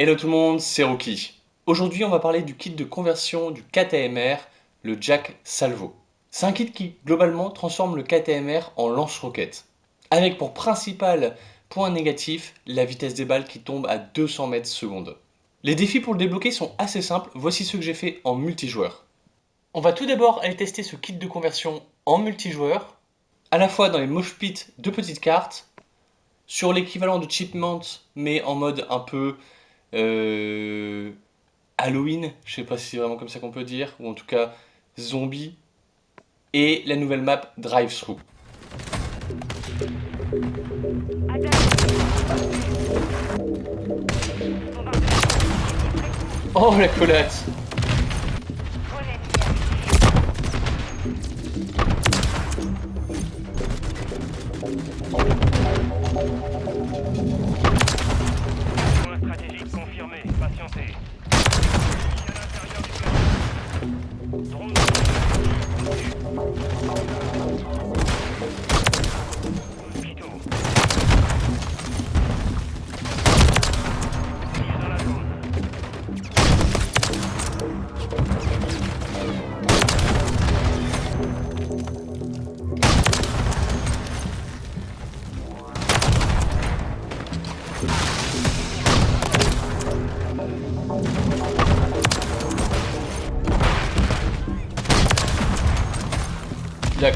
Hello tout le monde, c'est Rocky. Aujourd'hui, on va parler du kit de conversion du KTMR, le Jack Salvo. C'est un kit qui, globalement, transforme le KTMR en lance-roquette. Avec pour principal point négatif la vitesse des balles qui tombe à 200 mètres secondes. Les défis pour le débloquer sont assez simples, voici ceux que j'ai fait en multijoueur. On va tout d'abord aller tester ce kit de conversion en multijoueur, à la fois dans les mosh pits de petites cartes, sur l'équivalent de Chipmunk, mais en mode un peu euh, Halloween, je sais pas si c'est vraiment comme ça qu'on peut dire, ou en tout cas zombie, et la nouvelle map Drive-Thru. Oh la collate Come on, come on. La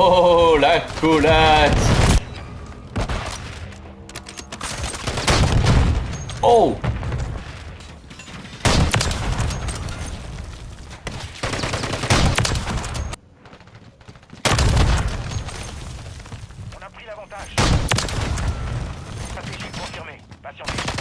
Oh, la collate Oh On a pris l'avantage. Stratégie confirmée. Patientez.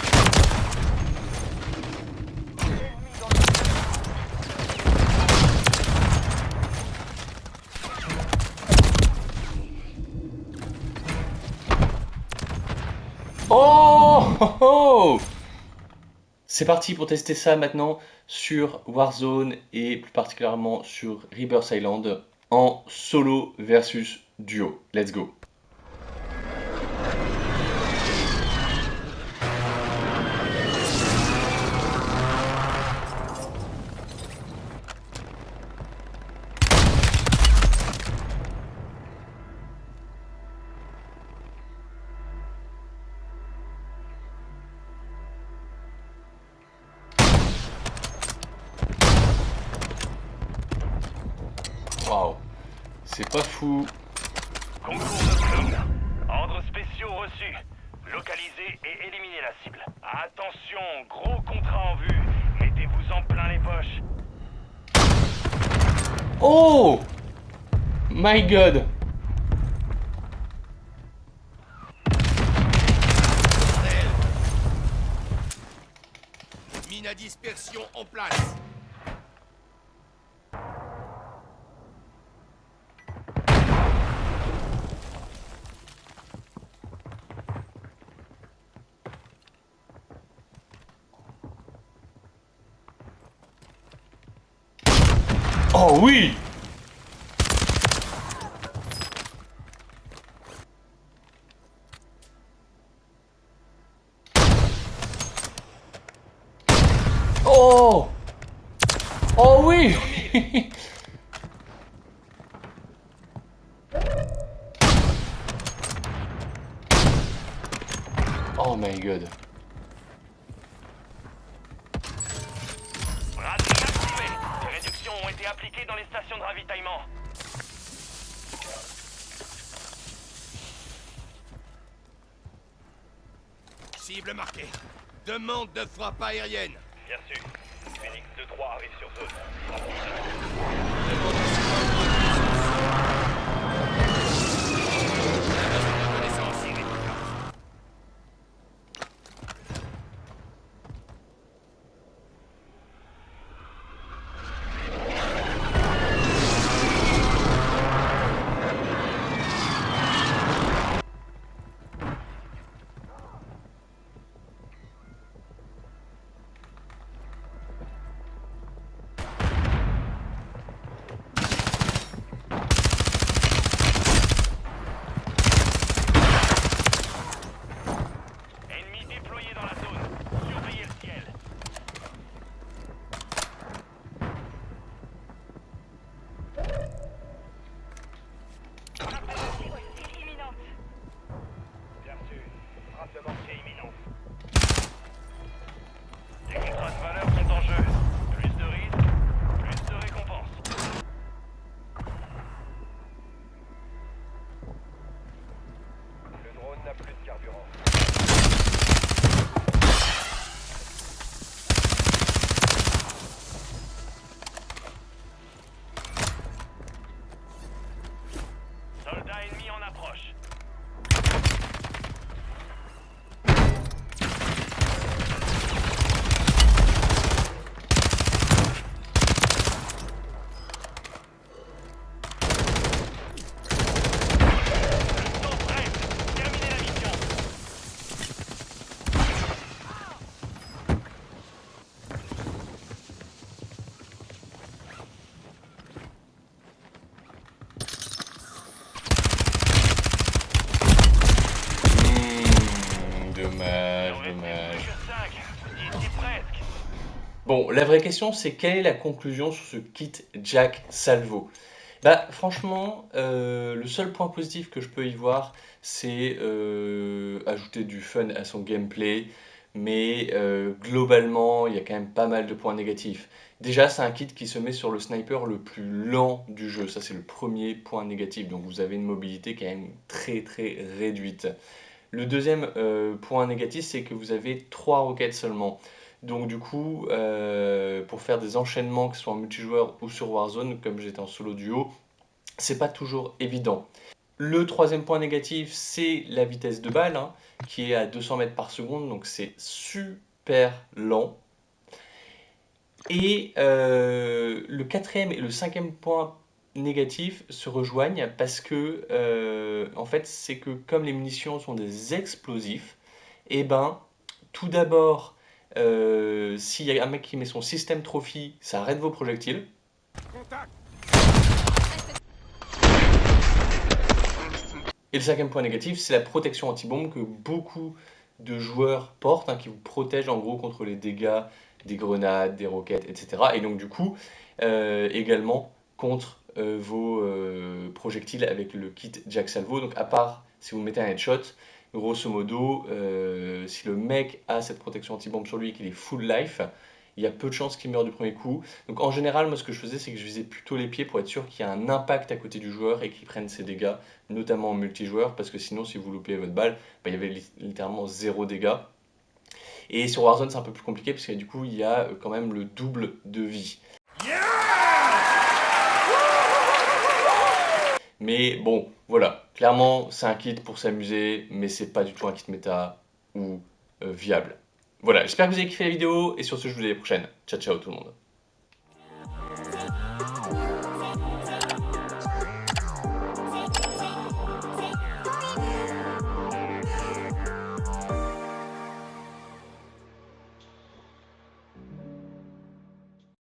Oh, oh, oh C'est parti pour tester ça maintenant sur Warzone et plus particulièrement sur Rebirth Island en solo versus duo. Let's go C'est pas fou Concours de clown. Ordres spéciaux reçus. Localiser et éliminer la cible. Attention, gros contrat en vue. Mettez-vous en plein les poches. Oh My god Mine à dispersion en place. Oh oui. Oh. Oh oui. Oh my god appliquées dans les stations de ravitaillement. Cible marquée. Demande de frappe aérienne. Bien sûr. Phoenix 2-3 arrive sur zone. Reconnaissance. Bon, la vraie question, c'est quelle est la conclusion sur ce kit Jack Salvo? Bah, franchement, euh, le seul point positif que je peux y voir, c'est euh, ajouter du fun à son gameplay, mais euh, globalement, il y a quand même pas mal de points négatifs. Déjà, c'est un kit qui se met sur le sniper le plus lent du jeu, ça c'est le premier point négatif, donc vous avez une mobilité quand même très très réduite. Le deuxième point négatif, c'est que vous avez trois roquettes seulement. Donc du coup, euh, pour faire des enchaînements, que ce soit en multijoueur ou sur Warzone, comme j'étais en solo duo, c'est pas toujours évident. Le troisième point négatif, c'est la vitesse de balle, hein, qui est à 200 mètres par seconde, donc c'est super lent. Et euh, le quatrième et le cinquième point négatif se rejoignent parce que, euh, en fait, c'est que comme les munitions sont des explosifs, et eh ben, tout d'abord, euh, s'il y a un mec qui met son système trophy, ça arrête vos projectiles. Et le cinquième point négatif, c'est la protection anti-bombe que beaucoup de joueurs portent, hein, qui vous protège en gros contre les dégâts des grenades, des roquettes, etc. Et donc du coup, euh, également contre euh, vos projectiles avec le kit Jack Salvo. Donc à part si vous mettez un headshot, grosso modo, euh, si le mec a cette protection anti-bombe sur lui et qu'il est full life, il y a peu de chances qu'il meure du premier coup. Donc en général, moi ce que je faisais, c'est que je visais plutôt les pieds pour être sûr qu'il y a un impact à côté du joueur et qu'il prenne ses dégâts, notamment en multijoueur, parce que sinon, si vous loupez votre balle, bah, il y avait littéralement zéro dégâts. Et sur Warzone, c'est un peu plus compliqué, parce que du coup, il y a euh, quand même le double de vie. Mais bon, voilà. Clairement, c'est un kit pour s'amuser, mais c'est pas du tout un kit méta ou euh, viable. Voilà, j'espère que vous avez kiffé la vidéo, et sur ce, je vous dis à la prochaine. Ciao, ciao tout le monde.